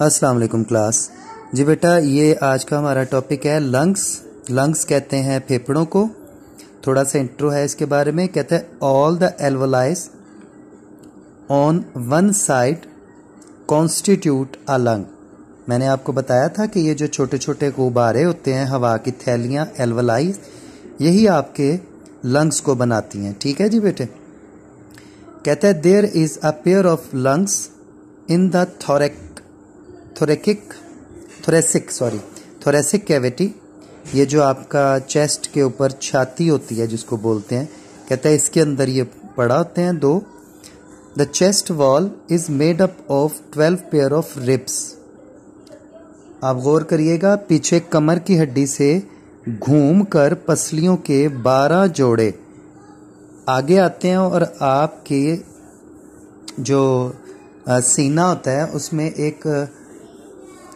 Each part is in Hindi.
अस्सलाम वालेकुम क्लास। जी बेटा, ये आज का हमारा टॉपिक है लंग्स। लंग्स कहते हैं फेफड़ों को। थोड़ा सा इंट्रो है इसके बारे में। कहते हैं all the alveoli on one side constitute a lung मैंने आपको बताया था कि ये जो छोटे छोटे गुब्बारे होते हैं, हवा की थैलियाँ एल्वोलाइज यही आपके लंग्स को बनाती हैं। ठीक है जी बेटे? कहते हैं there is a pair of lungs in the thorac thoracic thoracic sorry thoracic cavity ये जो आपका चेस्ट के ऊपर छाती होती है जिसको बोलते हैं, कहते हैं इसके अंदर ये पड़ा होते हैं दो। The chest wall is made up of twelve pair of ribs आप गौर करिएगा, पीछे कमर की हड्डी से घूम कर पसलियों के बारह जोड़े आगे आते हैं और आपके जो सीना होता है, उसमें एक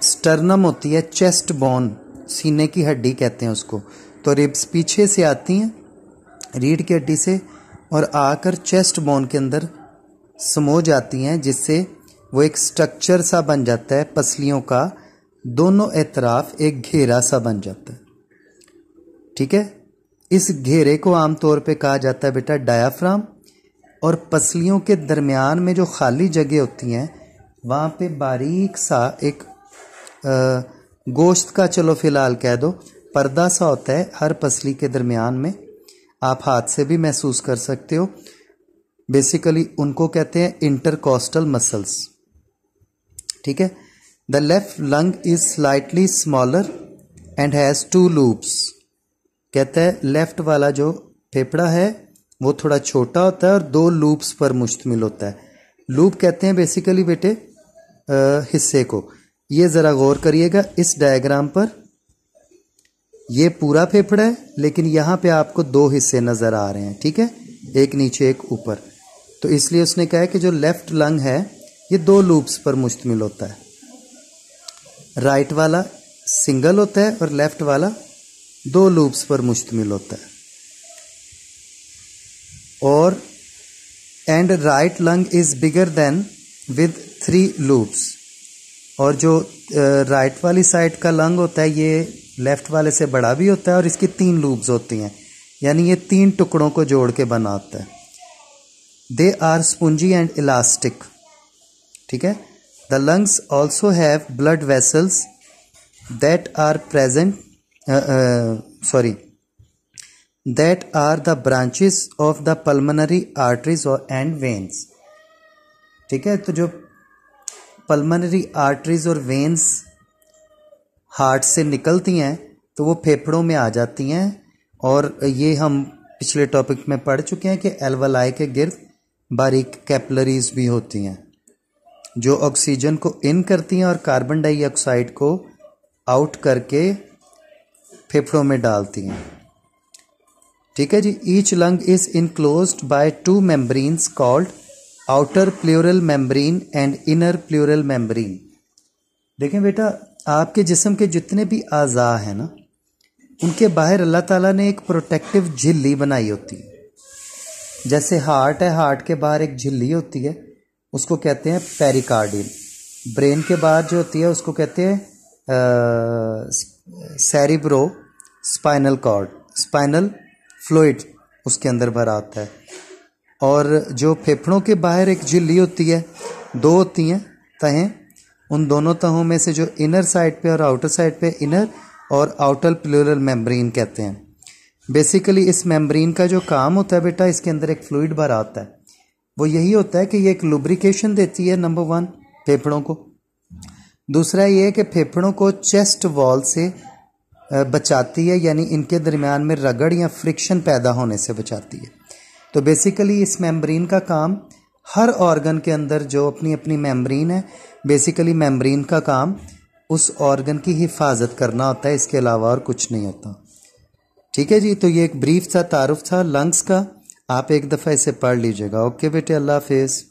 स्टर्नम होती है चेस्ट बोन सीने की हड्डी कहते हैं उसको। तो रिब्स पीछे से आती हैं, रीढ़ की हड्डी से, और आकर चेस्ट बोन के अंदर समो जाती हैं, जिससे वो एक स्ट्रक्चर सा बन जाता है, पसलियों का, दोनों एतराफ एक घेरा सा बन जाता है। ठीक है? इस घेरे को आमतौर पे कहा जाता है, बेटा डायाफ्राम और पसलियों के दरमियान में जो खाली जगह होती हैं, वहाँ पे बारीक सा एक गोश्त का चलो फ़िलहाल कह दो। पर्दा सा होता है हर पसली के दरमियान में। आप हाथ से भी महसूस कर सकते हो। बेसिकली उनको कहते हैं इंटरकोस्टल मसल्स ठीक है? The left lung is slightly smaller and has two lobes कहते हैं लेफ़्ट वाला जो फेफड़ा है, वो थोड़ा छोटा होता है और दो लूप्स पर मुश्तमिल होता है। लूप कहते हैं बेसिकली बेटे हिस्से को। ये ज़रा गौर करिएगा, इस डायग्राम पर ये पूरा फेफड़ा है, लेकिन यहाँ पे आपको दो हिस्से नज़र आ रहे हैं, ठीक है? एक नीचे, एक ऊपर। तो इसलिए उसने कहा कि जो लेफ़्ट लंग है, ये दो लूप्स पर मुश्तमिल होता है। राइट वाला सिंगल होता है और लेफ़्ट वाला दो लूप्स पर मुश्तमिल होता है। और and right lung is bigger than with three lobes और जो राइट वाली साइड का लंग होता है, ये लेफ़्ट वाले से बड़ा भी होता है और इसकी तीन लूब्स होती हैं। यानी ये तीन टुकड़ों को जोड़ के बना होता है। They are spongy and elastic ठीक है? The lungs also have blood vessels that are present sorry that are the branches of the pulmonary arteries और एंड वेन्स ठीक है? तो जो पल्मनरी आर्टरीज और वेन्स हार्ट से निकलती हैं तो वो फेफड़ों में आ जाती हैं। और ये हम पिछले टॉपिक में पढ़ चुके हैं कि एल्वलाई के गिर्द बारीक कैपलरीज भी होती हैं, जो ऑक्सीजन को इन करती हैं और कार्बन डाइऑक्साइड को आउट करके फेफड़ों में डालती हैं। ठीक है जी each lung is enclose by two membranes called outer pleural membrane and inner pleural membrane देखें बेटा, आपके जिस्म के जितने भी आज़ा हैं ना, उनके बाहर अल्लाह ताला ने एक प्रोटेक्टिव झिल्ली बनाई होती है। जैसे हार्ट है, हार्ट के बाहर एक झिल्ली होती है, उसको कहते हैं पेरिकार्डियल ब्रेन के बाहर जो होती है, उसको कहते हैं cerebro spinal cord spinal fluid उसके अंदर भरा होता है। और जो फेफड़ों के बाहर एक झिल्ली होती है, दो होती हैं, तहें, उन दोनों तहों में से जो इनर साइड पे और आउटर साइड पे इनर और आउटर प्लूरल मेम्ब्रेन कहते हैं। बेसिकली इस मेम्ब्रेन का जो काम होता है बेटा, इसके अंदर एक फ्लूड भरा होता है। वो यही होता है कि ये एक लुब्रिकेशन देती है नंबर वन फेफड़ों को। दूसरा ये है कि फेफड़ों को चेस्ट वॉल से बचाती है, यानी इनके दरमियान में रगड़ या फ्रिक्शन पैदा होने से बचाती है। तो बेसिकली इस मेम्ब्रेन का काम हर ऑर्गन के अंदर जो अपनी अपनी मेम्ब्रेन है बेसिकली मेम्ब्रेन का काम उस ऑर्गन की हिफाजत करना होता है, इसके अलावा और कुछ नहीं होता। ठीक है जी? तो ये एक ब्रीफ सा तारुफ था लंग्स का। आप एक दफ़ा इसे पढ़ लीजिएगा। ओके बेटे, अल्लाह हाफिज़।